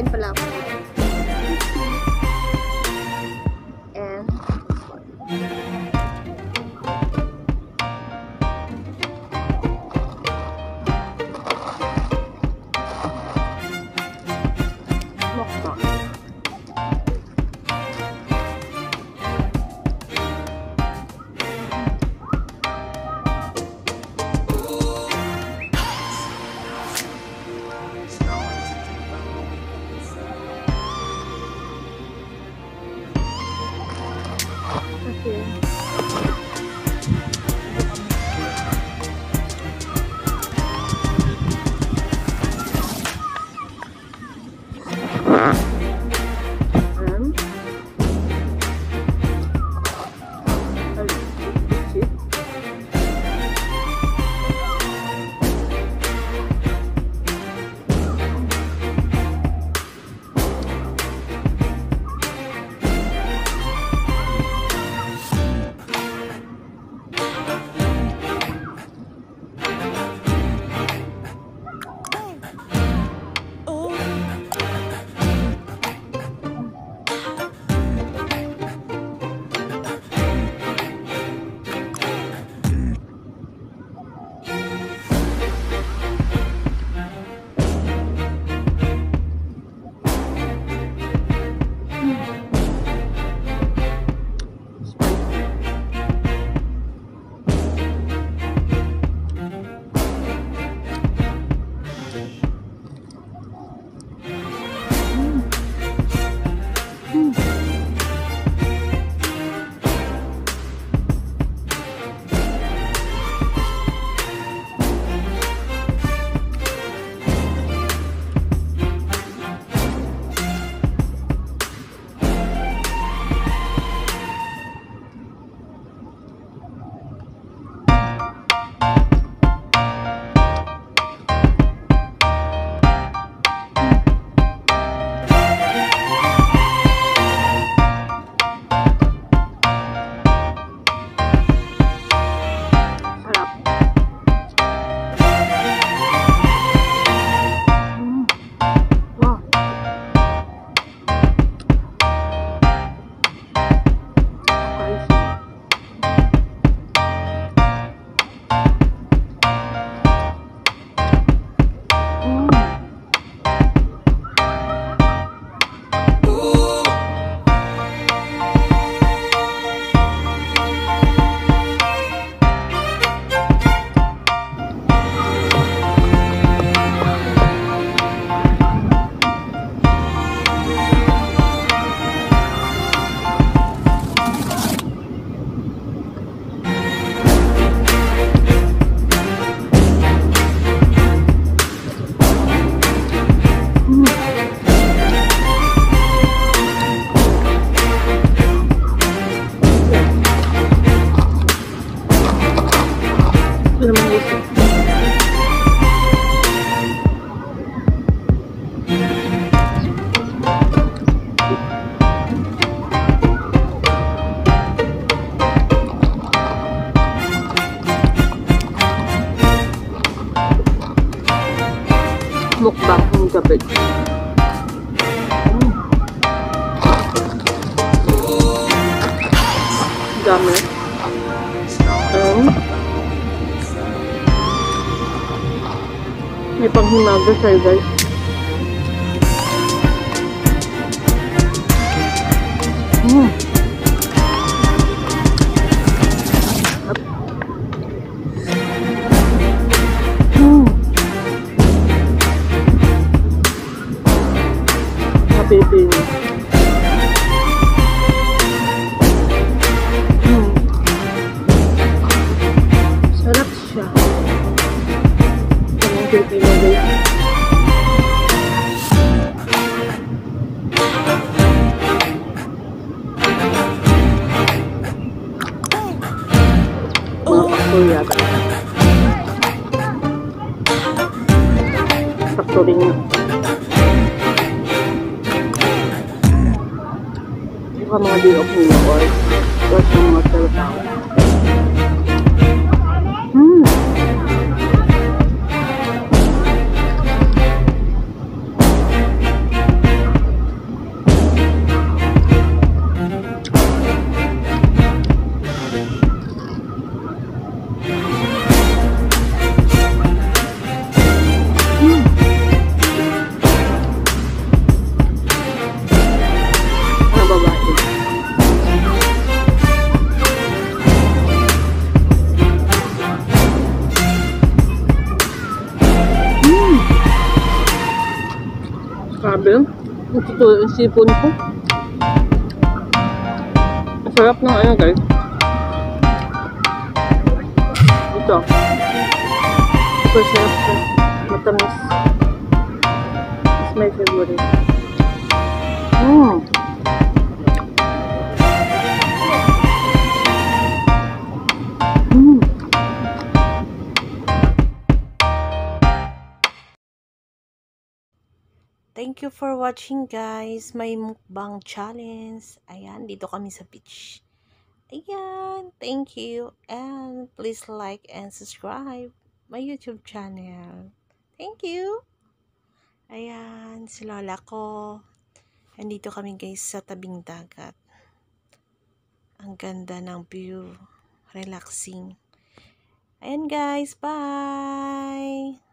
join pala ako. 对 Mukbang ng gabi. May panghimago sa'yo guys. Mm. Mm. Napipili. Mm. chuyện tình là gì ạ tôi là tập tôi đi nha Hôm nay đi ở vùng rồi, tôi không có Ito yung sipon ko. Sarap ng ano guys. Ito. Super sarap siya. Matamis. It's my favorite. Mmm. Thank you for watching guys. May mukbang challenge. Ayan, dito kami sa beach. Ayan, thank you. And please like and subscribe my YouTube channel. Thank you. Ayan, si lola ko. Andito kami guys sa tabing dagat. Ang ganda ng view. Relaxing. Ayan guys, bye!